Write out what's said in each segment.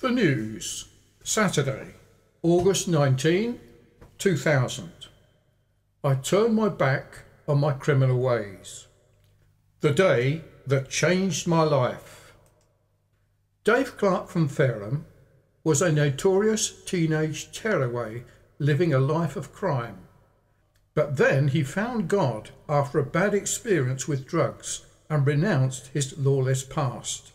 The news, Saturday, August 19, 2000. I turned my back on my criminal ways. The day that changed my life. Dave Clarke from Fareham was a notorious teenage tearaway living a life of crime. But then he found God after a bad experience with drugs and renounced his lawless past.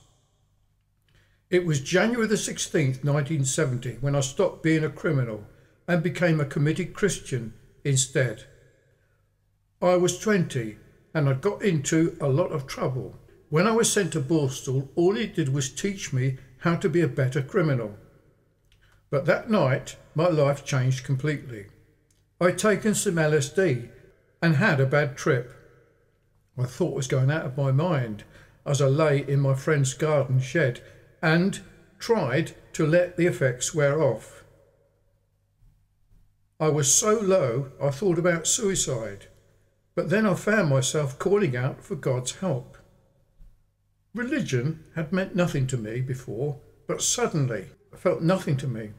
It was January the 16th, 1970, when I stopped being a criminal and became a committed Christian instead. I was 20 and I'd got into a lot of trouble. When I was sent to Borstal, all it did was teach me how to be a better criminal. But that night, my life changed completely. I'd taken some LSD and had a bad trip. I thought I was going out of my mind as I lay in my friend's garden shed and tried to let the effects wear off. I was so low I thought about suicide, but then I found myself calling out for God's help. Religion had meant nothing to me before, but suddenly felt nothing to me,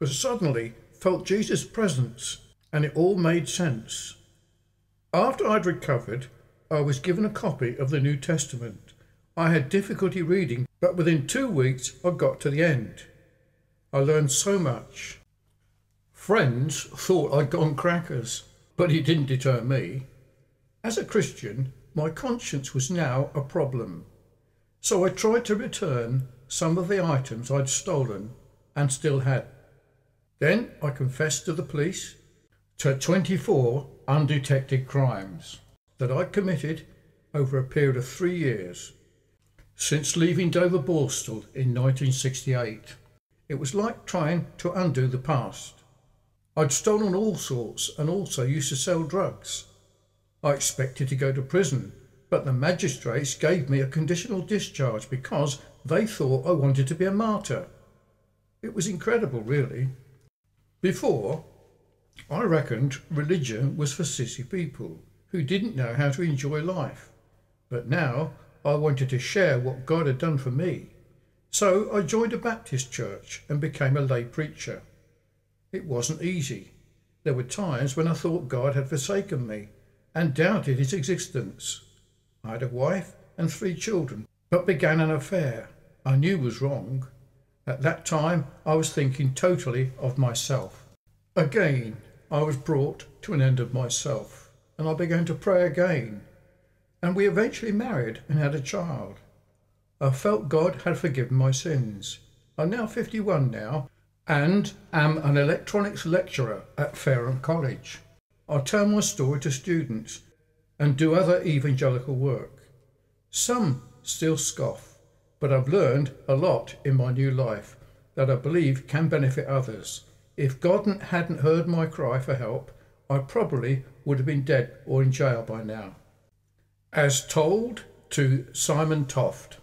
but suddenly felt Jesus' presence, and it all made sense. After I'd recovered, I was given a copy of the New Testament. I had difficulty reading but within two weeks, I got to the end. I learned so much. Friends thought I'd gone crackers, but it didn't deter me. As a Christian, my conscience was now a problem. So I tried to return some of the items I'd stolen and still had. Then I confessed to the police to 24 undetected crimes that I'd committed over a period of three years since leaving Dover Borstal in 1968. It was like trying to undo the past. I'd stolen all sorts and also used to sell drugs. I expected to go to prison, but the magistrates gave me a conditional discharge because they thought I wanted to be a martyr. It was incredible, really. Before, I reckoned religion was for sissy people who didn't know how to enjoy life. But now I wanted to share what God had done for me. So I joined a Baptist church and became a lay preacher. It wasn't easy. There were times when I thought God had forsaken me and doubted his existence. I had a wife and three children, but began an affair I knew was wrong. At that time, I was thinking totally of myself. Again, I was brought to an end of myself, and I began to pray again and we eventually married and had a child. I felt God had forgiven my sins. I'm now 51 now and am an electronics lecturer at Fareham College. I tell my story to students and do other evangelical work. Some still scoff, but I've learned a lot in my new life that I believe can benefit others. If God hadn't heard my cry for help, I probably would have been dead or in jail by now as told to Simon Toft.